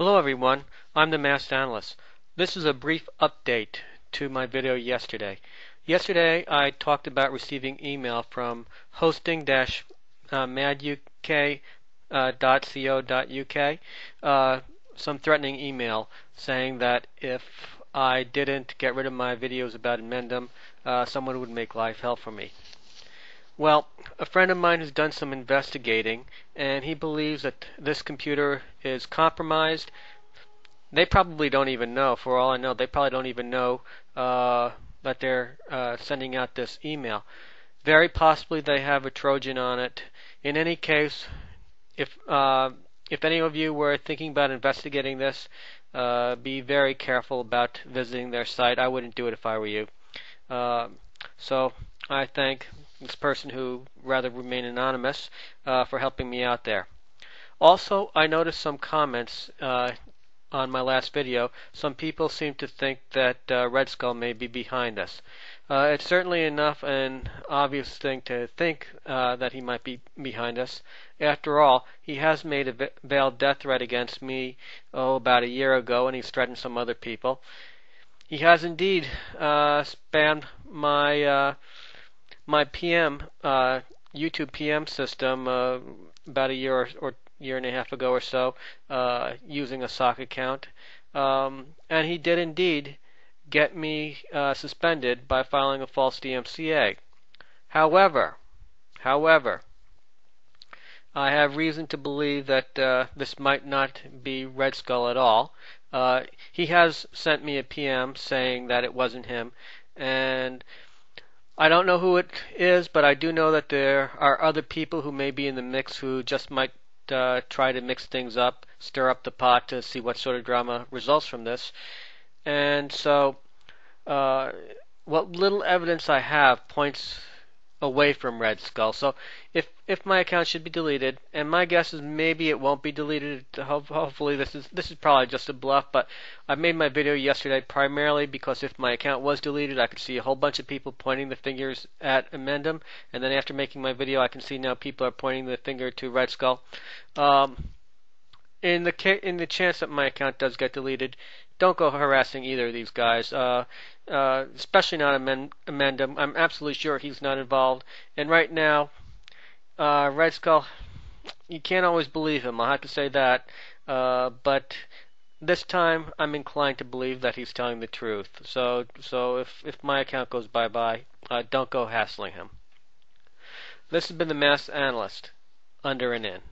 Hello everyone, I'm the Masked Analyst. This is a brief update to my video yesterday. Yesterday I talked about receiving email from hosting-maduk.co.uk, uh, some threatening email saying that if I didn't get rid of my videos about inmendham, uh, someone would make life hell for me. Well, a friend of mine has done some investigating, and he believes that this computer is compromised. They probably don't even know. For all I know, they probably don't even know uh, that they're uh, sending out this email. Very possibly they have a Trojan on it. In any case, if uh, if any of you were thinking about investigating this, uh, be very careful about visiting their site. I wouldn't do it if I were you. Uh, so I thank this person who rather remain anonymous uh, for helping me out there. Also, I noticed some comments uh, on my last video. Some people seem to think that uh, Red Skull may be behind us. Uh, it's certainly enough an obvious thing to think uh, that he might be behind us. After all, he has made a veiled death threat against me oh about a year ago, and he's threatened some other people. He has indeed uh, spammed my my PM uh, YouTube PM system uh, about a year or, or, year and a half ago or so uh, using a sock account, um, and he did indeed get me uh, suspended by filing a false DMCA. However, however, I have reason to believe that uh, this might not be Red Skull at all. Uh, he has sent me a PM saying that it wasn't him, and I don't know who it is, but I do know that there are other people who may be in the mix who just might uh, try to mix things up, stir up the pot to see what sort of drama results from this. And so, uh, what little evidence I have points away from Red Skull. So if if my account should be deleted, and my guess is maybe it won't be deleted. Hopefully this is this is probably just a bluff. But I made my video yesterday primarily because if my account was deleted, I could see a whole bunch of people pointing the fingers at inmendham, and then after making my video, I can see now people are pointing the finger to Red Skull. Um, in the in the chance that my account does get deleted, don't go harassing either of these guys. Uh, uh, especially not inmendham. I'm absolutely sure he's not involved. And right now, uh, Red Skull, you can't always believe him. I'll have to say that. Uh, but this time, I'm inclined to believe that he's telling the truth. So, so if if my account goes bye bye, uh, don't go hassling him. This has been the Masked Analyst, under and in.